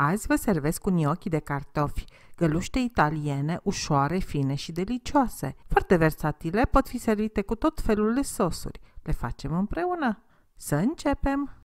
Azi vă servesc cu gnocchi de cartofi, găluște italiene, ușoare, fine și delicioase. Foarte versatile, pot fi servite cu tot felul de sosuri. Le facem împreună. Să începem!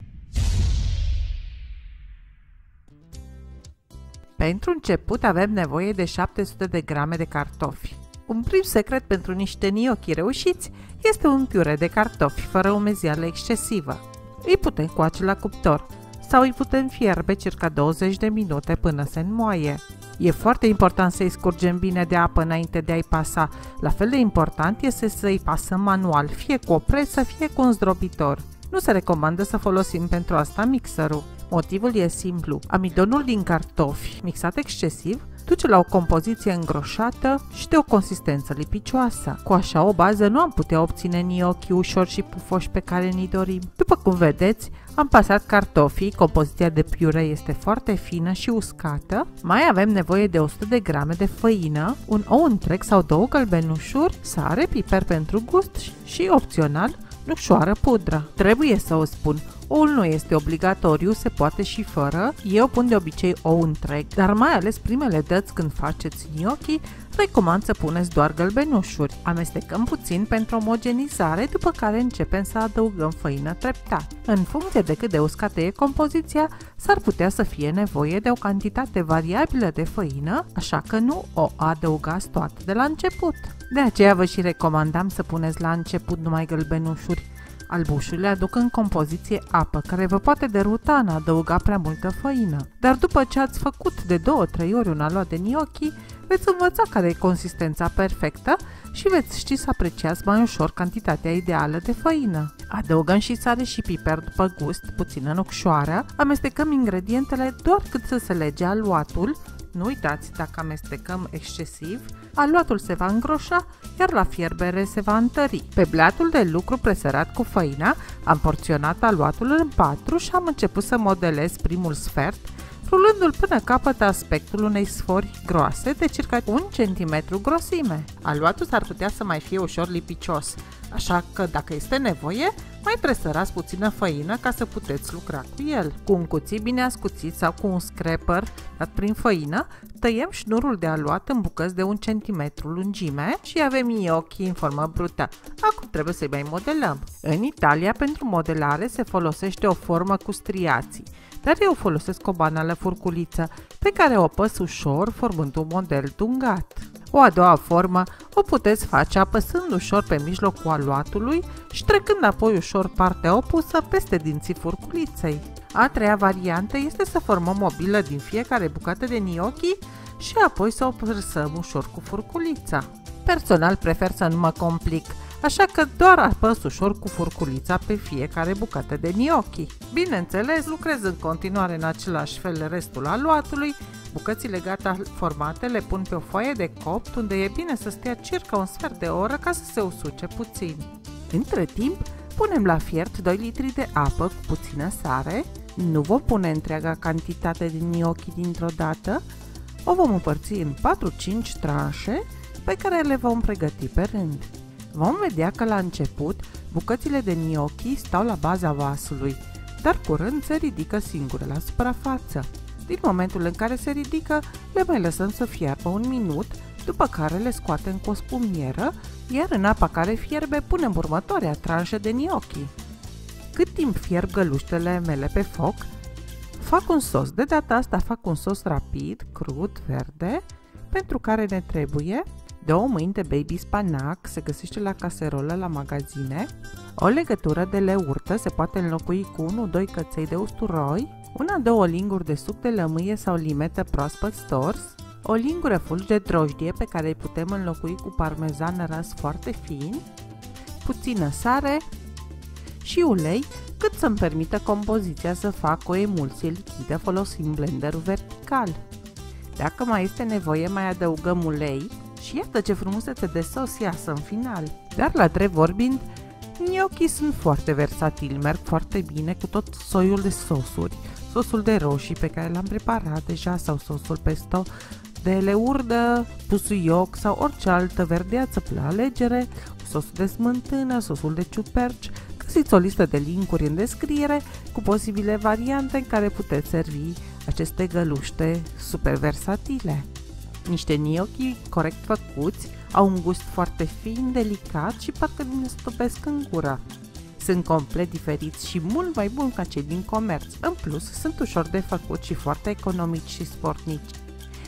Pentru început avem nevoie de 700 de grame de cartofi. Un prim secret pentru niște gnocchi reușiți este un piure de cartofi fără umezială excesivă. Îi putem coace la cuptor sau îi putem fierbe circa 20 de minute până se înmoaie. E foarte important să-i scurgem bine de apă înainte de a-i pasa. La fel de important este să-i pasăm manual, fie cu o presă, fie cu un zdrobitor. Nu se recomandă să folosim pentru asta mixerul. Motivul e simplu. Amidonul din cartofi, mixat excesiv, duce la o compoziție îngroșată și de o consistență lipicioasă. Cu așa o bază nu am putea obține gnocchi ușor și pufoși pe care ni dorim. După cum vedeți, am pasat cartofii, compoziția de piure este foarte fină și uscată. Mai avem nevoie de 100 de grame de făină, un ou întreg sau două gălbenușuri, sare, piper pentru gust și, opțional, nușoară pudră. Trebuie să o spun, Oul nu este obligatoriu, se poate și fără. Eu pun de obicei ou întreg, dar mai ales primele dăți când faceți gnocchi, recomand să puneți doar gălbenușuri. Amestecăm puțin pentru omogenizare, după care începem să adăugăm făină treptat. În funcție de cât de uscată e compoziția, s-ar putea să fie nevoie de o cantitate variabilă de făină, așa că nu o adăugați toată de la început. De aceea vă și recomandam să puneți la început numai gălbenușuri. Albușurile aduc în compoziție apă, care vă poate deruta în a adăuga prea multă făină. Dar după ce ați făcut de 2-3 ori un aluat de gnocchi, veți învăța care e consistența perfectă și veți ști să apreciați mai ușor cantitatea ideală de făină. Adăugăm și sare și piper după gust, puțin în ușoară, amestecăm ingredientele doar cât să se lege aluatul, nu uitați, dacă amestecăm excesiv, aluatul se va îngroșa, iar la fierbere se va întări. Pe blatul de lucru presărat cu făina, am porționat aluatul în patru și am început să modelez primul sfert, rulându-l până capăt aspectul unei sfori groase de circa 1 cm grosime. Aluatul s-ar putea să mai fie ușor lipicios, așa că dacă este nevoie, mai presărați puțină făină ca să puteți lucra cu el. Cu un cuțit bine ascuțit sau cu un scraper dat prin făină, tăiem șnurul de aluat în bucăți de un centimetru lungime și avem gnocchi în formă brută. Acum trebuie să-i mai modelăm. În Italia, pentru modelare se folosește o formă cu striații, dar eu folosesc o banală furculiță pe care o păs ușor formând un model dungat. O a doua formă o puteți face apăsând ușor pe mijlocul aluatului și trecând apoi ușor partea opusă peste dinții furculiței. A treia variantă este să formăm o bilă din fiecare bucată de gnocchi și apoi să o părsăm ușor cu furculița. Personal prefer să nu mă complic, așa că doar apăs ușor cu furculița pe fiecare bucată de gnocchi. Bineînțeles, lucrez în continuare în același fel restul aluatului, bucățile gata formate le pun pe o foaie de copt unde e bine să stea circa un sfert de oră ca să se usuce puțin. Între timp, punem la fiert 2 litri de apă cu puțină sare, nu vom pune întreaga cantitate de gnocchi dintr-o dată, o vom împărți în 4-5 tranșe pe care le vom pregăti pe rând. Vom vedea că la început bucățile de gnocchi stau la baza vasului, dar curând se ridică singure la suprafață. Din momentul în care se ridică, le mai lăsăm să fiarbă un minut, după care le scoatem cu o spumieră, iar în apa care fierbe punem următoarea tranșă de gnocchi. Cât timp fierb găluștele mele pe foc, fac un sos. De data asta fac un sos rapid, crud, verde, pentru care ne trebuie două mâini de baby spanac, se găsește la caserolă la magazine, o legătură de leurtă, se poate înlocui cu 1-2 căței de usturoi, una-două linguri de suc de lămâie sau limetă proaspăt stors, o lingură fulgi de drojdie pe care îi putem înlocui cu parmezan ras foarte fin, puțină sare și ulei cât să-mi permită compoziția să fac o emulsie lichidă folosind blenderul vertical. Dacă mai este nevoie, mai adăugăm ulei și iată ce frumusețe de sos iasă în final. Dar la trei vorbind, gnocchi sunt foarte versatili, merg foarte bine cu tot soiul de sosuri, sosul de roșii pe care l-am preparat deja sau sosul pesto de leurdă, pusuioc sau orice altă verdeață la alegere, sosul de smântână, sosul de ciuperci, găsiți o listă de linkuri în descriere cu posibile variante în care puteți servi aceste găluște super versatile. Niște gnocchi corect făcuți au un gust foarte fin, delicat și parcă ne stopesc în gură. Sunt complet diferiți și mult mai buni ca cei din comerț. În plus, sunt ușor de făcut și foarte economici și sportnici.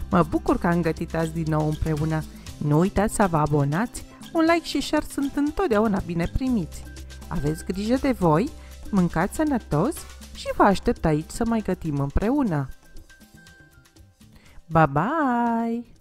Mă bucur că am gătit azi din nou împreună. Nu uitați să vă abonați, un like și share sunt întotdeauna bine primiți. Aveți grijă de voi, mâncați sănătos și vă aștept aici să mai gătim împreună. Bye bye!